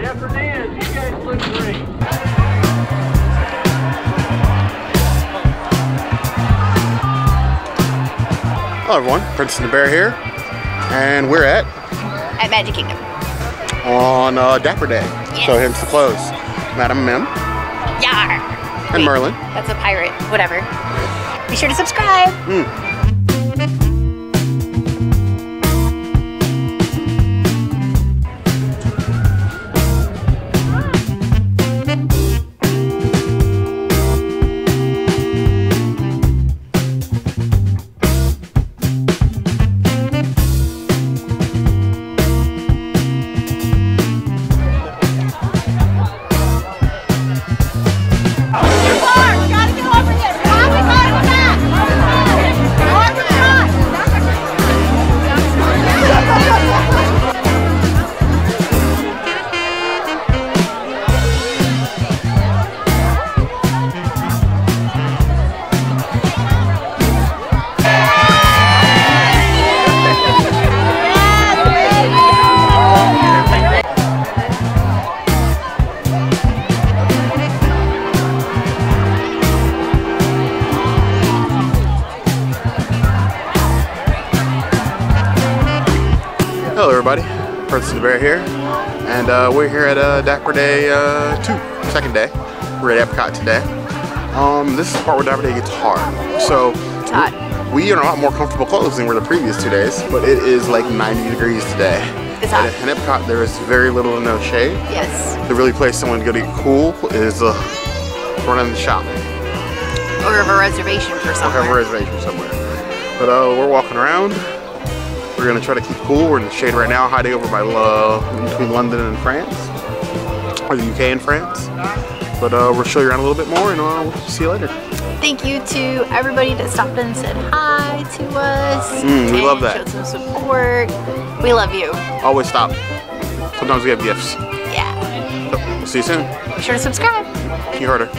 Jeff Hernandez, you guys look great. Hello everyone, Princess and the Bear here, and we're at at Magic Kingdom. on uh, Dapper Day. So hence the clothes. Madam Mim Yar! and Wait, Merlin. That's a pirate. Whatever. Be sure to subscribe. Hello everybody, Princess and the Bear here, and uh, we're here at uh, Dapper Day uh, 2, second day. We're at Epcot today. Um, this is the part where Dapper Day gets hard. So hot. we are in a lot more comfortable clothes than we were the previous two days, but it is like 90 degrees today. It's hot. And at Epcot there is very little to no shade. Yes. The really place someone to go to get cool is uh, running the shop. Or have a reservation for Or somewhere. have a reservation somewhere. But uh, we're walking around. We're gonna try to keep cool. We're in the shade right now, hiding over by uh, between London and France, or the UK and France. But uh, we'll show you around a little bit more, and uh, we'll see you later. Thank you to everybody that stopped and said hi to us. Mm, we love that. Showed some support. We love you. Always stop. Sometimes we have gifts. Yeah. So, we'll see you soon. Be sure to subscribe. Key harder.